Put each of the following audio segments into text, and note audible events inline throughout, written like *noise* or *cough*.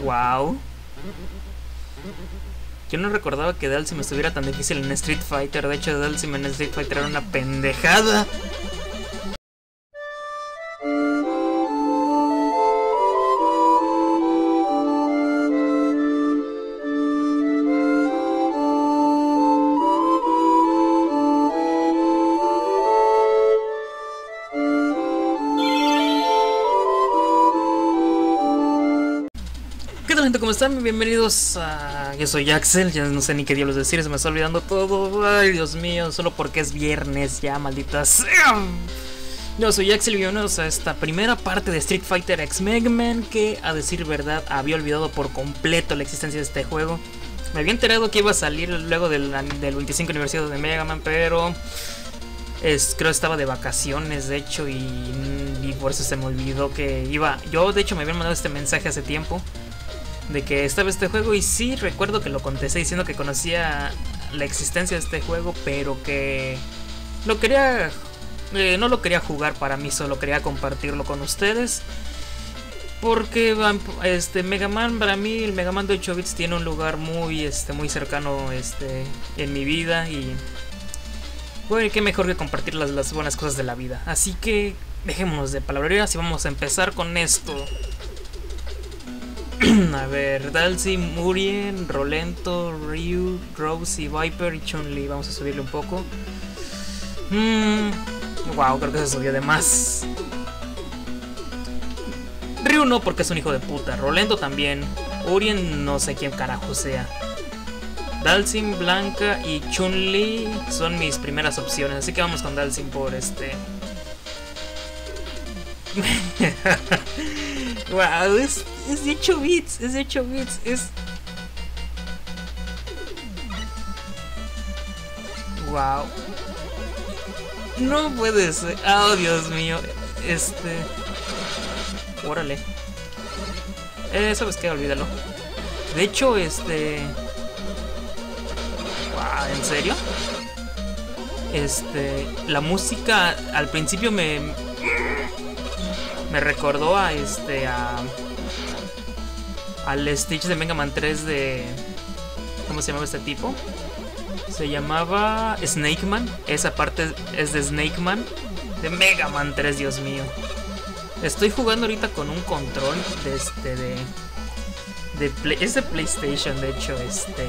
Wow. Yo no recordaba que Dalsim estuviera tan difícil en Street Fighter. De hecho, Dalsim en Street Fighter era una pendejada. Gente? ¿Cómo están? Bienvenidos a... Yo soy Axel, ya no sé ni qué diablos decir, se me está olvidando todo. Ay, Dios mío, solo porque es viernes ya, maldita sea. Yo soy Axel y bienvenidos a esta primera parte de Street Fighter X Mega Man que, a decir verdad, había olvidado por completo la existencia de este juego. Me había enterado que iba a salir luego del, del 25 aniversario de Mega Man, pero... Es, creo estaba de vacaciones, de hecho, y, y por eso se me olvidó que iba... Yo, de hecho, me habían mandado este mensaje hace tiempo de que estaba este juego y sí recuerdo que lo contesté diciendo que conocía la existencia de este juego, pero que lo quería eh, no lo quería jugar para mí, solo quería compartirlo con ustedes. Porque este Mega Man para mí el Mega Man de 8 bits tiene un lugar muy este muy cercano este en mi vida y bueno, qué mejor que compartir las, las buenas cosas de la vida. Así que dejémonos de palabrerías y vamos a empezar con esto. *clears throat* a ver, Dalsim, Murien, Rolento, Ryu, Rose y Viper y Chun-Li. Vamos a subirle un poco. Mm, wow, creo que se subió de más. Ryu no, porque es un hijo de puta. Rolento también. Urien no sé quién carajo sea. Dalsim, Blanca y Chun-Li son mis primeras opciones. Así que vamos con Dalsim por este. *laughs* wow, es, es de 8 bits, es de 8 bits, es... Wow. No puede ser. Oh, Dios mío. Este... Órale. Eh, ¿sabes qué? Olvídalo. De hecho, este... Wow, ¿en serio? Este... La música al principio me me recordó a este a al Stitch de Mega Man 3 de ¿cómo se llamaba este tipo? Se llamaba Snake Man. Esa parte es de Snake Man de Mega Man 3, Dios mío. Estoy jugando ahorita con un control de este de de play, es de PlayStation, de hecho, este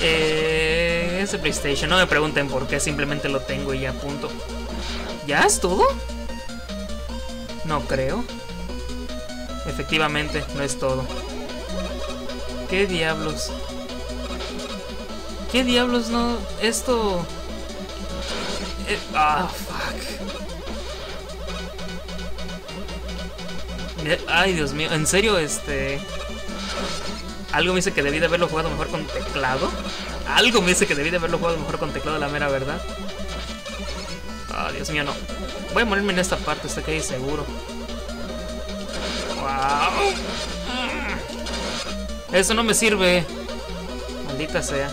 eh, es de PlayStation. No me pregunten por qué, simplemente lo tengo y ya punto. ¿Ya es todo? No creo. Efectivamente, no es todo. ¿Qué diablos? ¿Qué diablos no? Esto... Eh, ah, fuck. Ay, Dios mío. ¿En serio, este... Algo me dice que debí de haberlo jugado mejor con teclado? Algo me dice que debí de haberlo jugado mejor con teclado, la mera verdad. Dios mío, no. Voy a morirme en esta parte, estoy ahí seguro. ¡Wow! Eso no me sirve. Maldita sea.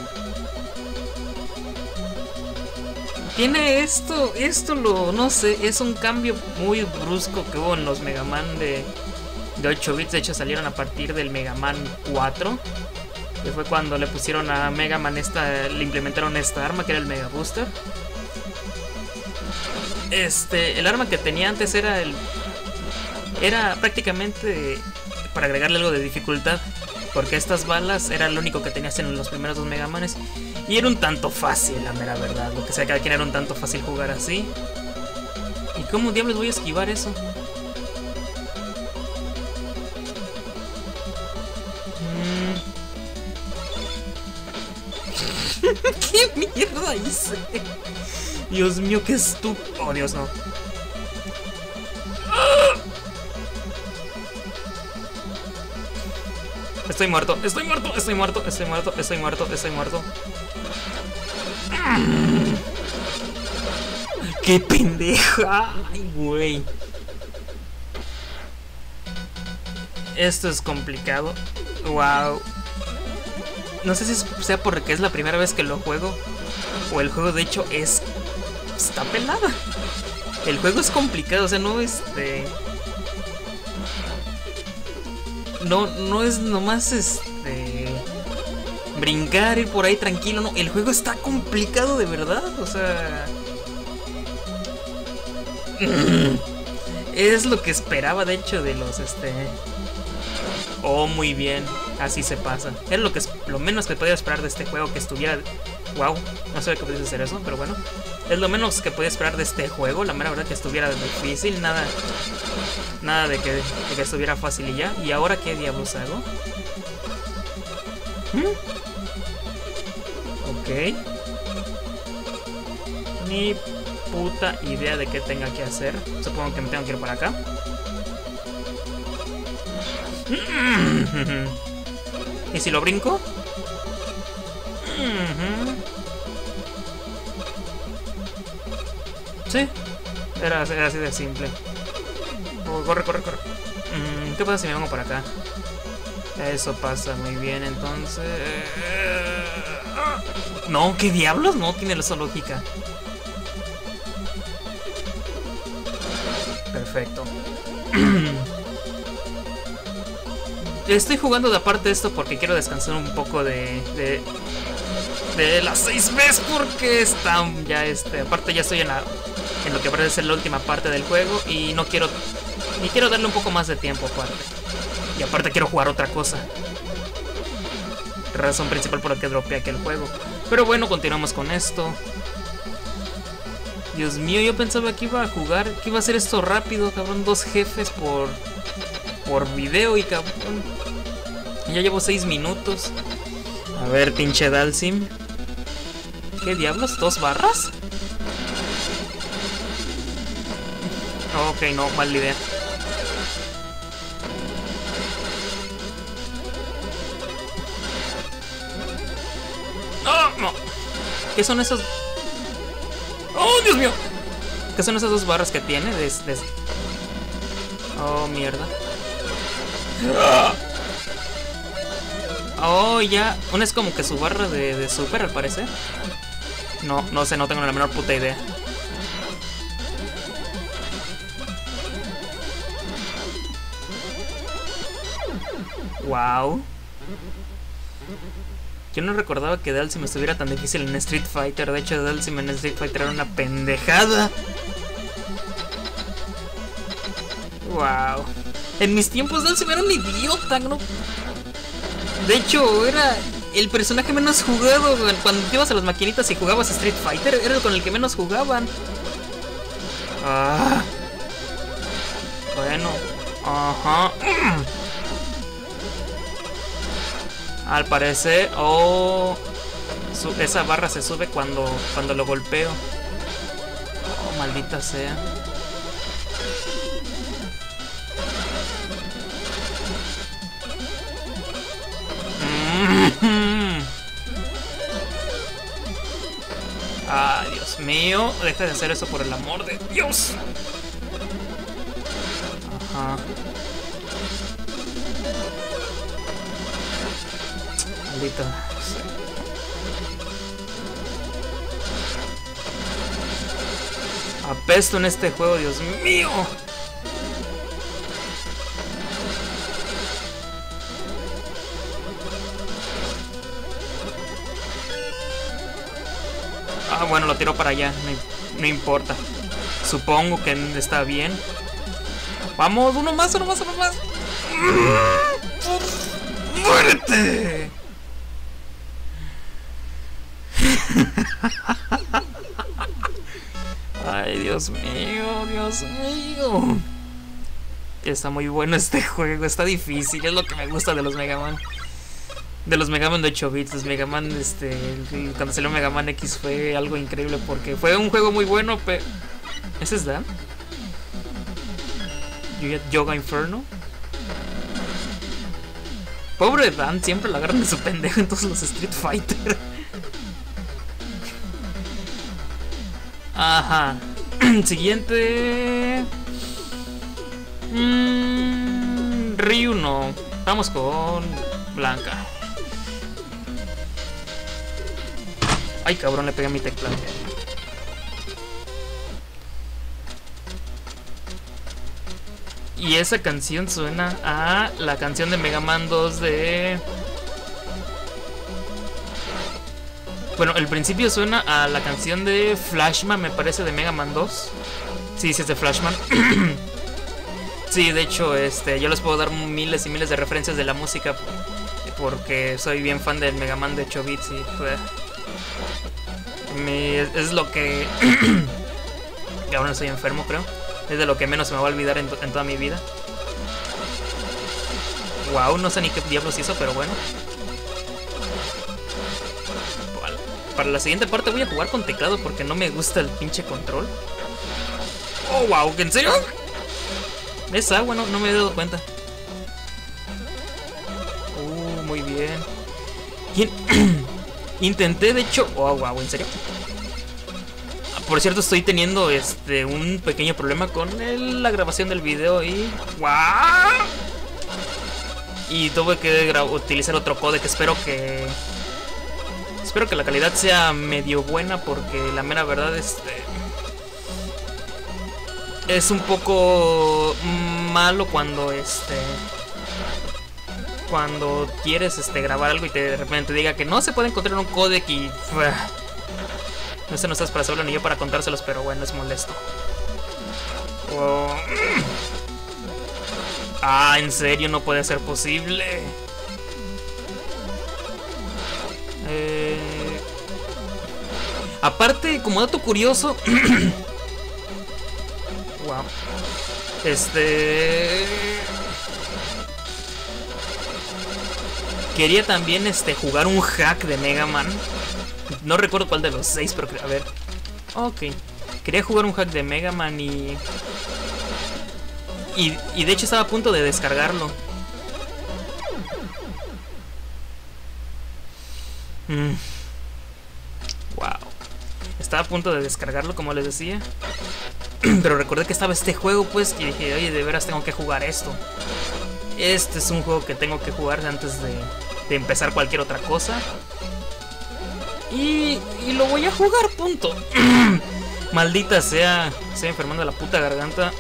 Tiene esto, esto lo, no sé, es un cambio muy brusco que hubo en los Mega Man de, de 8 bits. De hecho salieron a partir del Mega Man 4. Que fue cuando le pusieron a Mega Man esta, le implementaron esta arma que era el Mega Booster. Este, el arma que tenía antes era el. Era prácticamente para agregarle algo de dificultad. Porque estas balas era lo único que tenías en los primeros dos Mega Manes. Y era un tanto fácil, la mera verdad. Lo que sea, cada quien era un tanto fácil jugar así. ¿Y cómo diablos voy a esquivar eso? Mm. *laughs* ¿Qué mierda hice? Dios mío, qué estúpido. Oh, Dios, no. Estoy muerto, estoy muerto, estoy muerto, estoy muerto, estoy muerto, estoy muerto. ¡Qué pendeja! ¡Ay, güey! Esto es complicado. ¡Wow! No sé si sea porque es la primera vez que lo juego. O el juego de hecho es... Está pelada. El juego es complicado, o sea, no este... no, no es nomás este brincar, ir por ahí tranquilo, no, el juego está complicado de verdad, o sea... Es lo que esperaba de hecho de los este... Oh, muy bien, así se pasa. Es lo que lo menos que podía esperar de este juego que estuviera... Wow, no sabía que pudiese hacer eso, pero bueno. Es lo menos que podía esperar de este juego, la mera verdad que estuviera difícil, nada... Nada de que, que estuviera fácil y ya. ¿Y ahora qué diablos hago? ¿Mm? Ok. Ni puta idea de qué tenga que hacer. Supongo que me tengo que ir para acá. *laughs* ¿Y si lo brinco? Sí, era, así de simple. Oh, corre, corre, corre. Mm, ¿Qué pasa si me vengo para acá? Eso pasa muy bien, entonces... No, ¿qué diablos? No tiene esa lógica. Perfecto. *clears throat* Estoy jugando de aparte esto porque quiero descansar un poco de, de, de las 6 veces porque está ya este, aparte ya estoy en la en lo que parece ser la última parte del juego y no quiero ni quiero darle un poco más de tiempo aparte. Y aparte quiero jugar otra cosa. Razón principal por la que dropeé aquel juego. Pero bueno, continuamos con esto. Dios mío, yo pensaba que iba a jugar, que iba a hacer esto rápido, cabrón. Dos jefes por, por video y cabrón. Ya llevo seis minutos. A ver, pinche Dalsim. ¿Qué diablos? ¿Dos barras? Ok, no, mala idea. ¡Oh, no! ¿Qué son esos? ¡Oh, Dios mío! ¿Qué son esas dos barras que tiene? Oh, mierda. Oh, ya. Una es como que su barra de super, al parecer. No, no sé, no tengo la menor puta idea. Wow. Yo no recordaba que Dalsim estuviera tan difícil en Street Fighter. De hecho, Dalsim en Street Fighter era una pendejada. Wow. En mis tiempos Dalsim era un idiota, ¿no? De hecho, era el personaje menos jugado. Cuando ibas a las maquinitas y jugabas Street Fighter, era con el que menos jugaban. Ah. Bueno. Ajá. *clears throat* Al parecer, oh, esa barra se sube cuando, cuando lo golpeo. Oh, maldita sea. Ay, Dios mío. Deja de hacer eso por el amor de Dios. Ajá. Maldito. Apesto en este juego, Dios mío. Ah, bueno, lo tiro para allá. No, importa. Supongo que está bien. Vamos, uno más, uno más, uno más. ¡Muerte! *laughs* Ay, Dios mío, Dios mío. Está muy bueno este juego, está difícil, es lo que me gusta de los Mega Man. De los Mega Man de 8 bits, los Mega Man, este, cuando salió Mega Man X fue algo increíble porque fue un juego muy bueno, pero... ¿Ese es Dan? Yoga Inferno. Pobre Dan, siempre lo agarran de su pendejo en todos los Street Fighter. Ajá. *clears throat* Siguiente. Mm, Ryu no. Vamos con Blanca. Ay, cabrón, le pegué mi teclado. Y esa canción suena a la canción de Mega Man 2 de... Bueno, el principio suena a la canción de Flashman, me parece, de Mega Man 2. Sí, sí es de Flashman. *clears throat* sí, de hecho, este, yo les puedo dar miles y miles de referencias de la música porque soy bien fan del Mega Man de 8 bits y es lo que... *clears throat* ahora estoy enfermo, creo. Es de lo que menos me va a olvidar en, toda mi vida. Wow, no sé ni qué diablos hizo, pero bueno. Para la siguiente parte voy a jugar con teclado porque no me gusta el pinche control. Oh, wow, ¿en serio? Es agua, no, no me he dado cuenta. Uh, muy bien. *clears throat* *clears throat* Intenté, de hecho... Oh, wow, ¿en serio? Por cierto, estoy teniendo este un pequeño problema con la grabación del video y... ¡Wow! Y tuve que utilizar otro codec. Espero que... Espero que la calidad sea medio buena porque la mera verdad este... Es un poco malo cuando este... Cuando quieres este, grabar algo y te, de repente diga que no se puede encontrar un codec y... No sé, no estás para saberlo ni yo para contárselos, pero bueno, es molesto. Oh. Ah, en serio, no puede ser posible. Eh... Aparte, como dato curioso... *coughs* wow. Este... Quería también este, jugar un hack de Mega Man no recuerdo cuál de los seis, pero a ver. Ok. Quería jugar un hack de Mega Man y... y... de hecho estaba a punto de descargarlo. Mm. Wow. Estaba a punto de descargarlo, como les decía. *clears throat* Pero recordé que estaba este juego, pues, y dije, oye, de veras tengo que jugar esto. Este es un juego que tengo que jugar antes de, de empezar cualquier otra cosa. Y, y lo voy a jugar, punto. *clears throat* Maldita sea, estoy enfermando la puta garganta.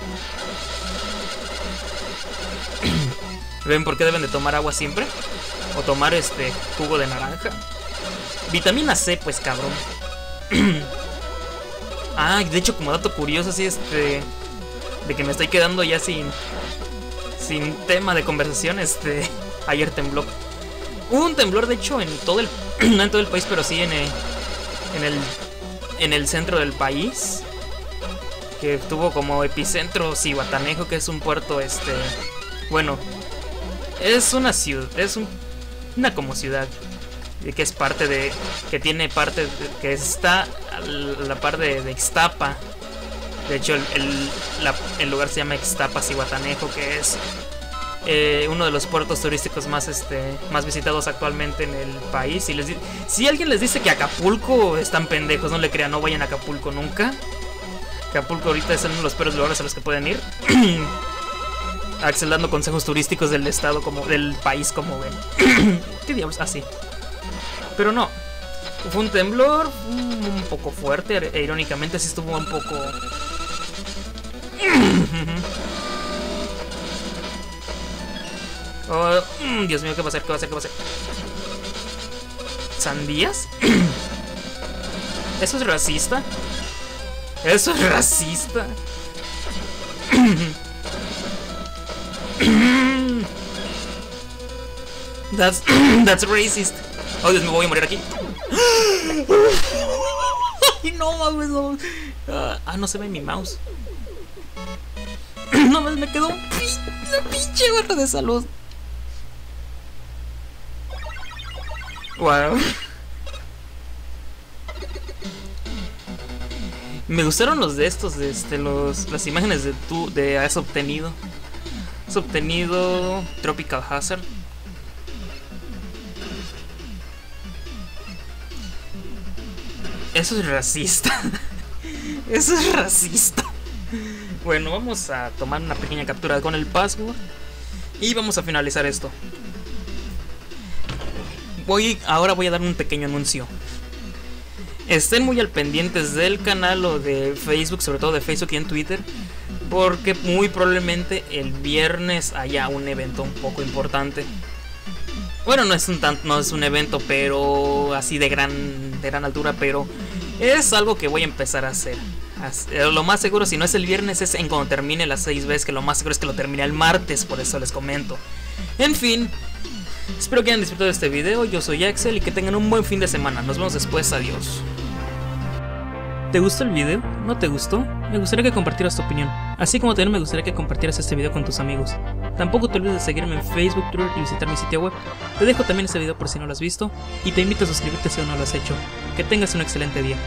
*clears throat* ¿Ven por qué deben de tomar agua siempre? O tomar este jugo de naranja. Vitamina C, pues cabrón. *clears throat* ah, de hecho, como dato curioso, así este. De que me estoy quedando ya sin. Sin tema de conversación, este. *laughs* Ayer tembló. Un temblor, de hecho, en todo el *clears throat* no en todo el país, pero sí en el, en el, en el centro del país. Que tuvo como epicentro Cihuatanejo, que es un puerto, este, bueno, es una ciudad, es una como ciudad que es parte de, que tiene parte, que está a la par de, de Ixtapa. De hecho, el, el lugar se llama Ixtapa Cihuatanejo, que es eh, uno de los puertos turísticos más, este, más visitados actualmente en el país. Y les si alguien les dice que Acapulco están pendejos, no le crean, no vayan a Acapulco nunca. Acapulco ahorita es uno de los peores lugares a los que pueden ir. *clears throat* Axel dando consejos turísticos del estado como del país como ven. *clears throat* ¿Qué diablos? Así. Ah, Pero no. Fue un temblor un poco fuerte, e irónicamente sí estuvo un poco Oh, mm, Dios mío, ¿qué va a hacer? ¿Qué va a hacer? ¿Qué va a hacer? ¿Sandías? *clears throat* ¿Eso es racista? ¿Eso es racista? *clears throat* That's, *clears throat* that's racist. Oh, Dios, me voy a morir aquí. *gasps* Ay, no mames, no. Ah, no se ve mi mouse. No me quedó un pinche barra de salud. Wow. Me gustaron los de estos, de este, los, las imágenes de tú, de has obtenido. Obtenido Tropical Hazard. Eso es racista. *laughs* Eso es racista. Bueno, vamos a tomar una pequeña captura con el password. Y vamos a finalizar esto voy, ahora voy a dar un pequeño anuncio. Estén muy al pendientes del canal o de Facebook, sobre todo de Facebook y en Twitter, porque muy probablemente el viernes haya un evento un poco importante. Bueno, no es un no es un evento, pero así de gran de gran altura, pero es algo que voy a empezar a hacer. Eh, lo más seguro, si no es el viernes, es en cuando termine las 6 veces, que lo más seguro es que lo termine el martes, por eso les comento. En fin, espero que hayan disfrutado de este video, yo soy Axel y que tengan un buen fin de semana. Nos vemos después, adiós. ¿Te gustó el video? ¿No te gustó? Me gustaría que compartieras tu opinión, así como también me gustaría que compartieras este video con tus amigos. Tampoco te olvides de seguirme en Facebook, Twitter y visitar mi sitio web. Te dejo también este video por si no lo has visto y te invito a suscribirte si aún no lo has hecho. Que tengas un excelente día.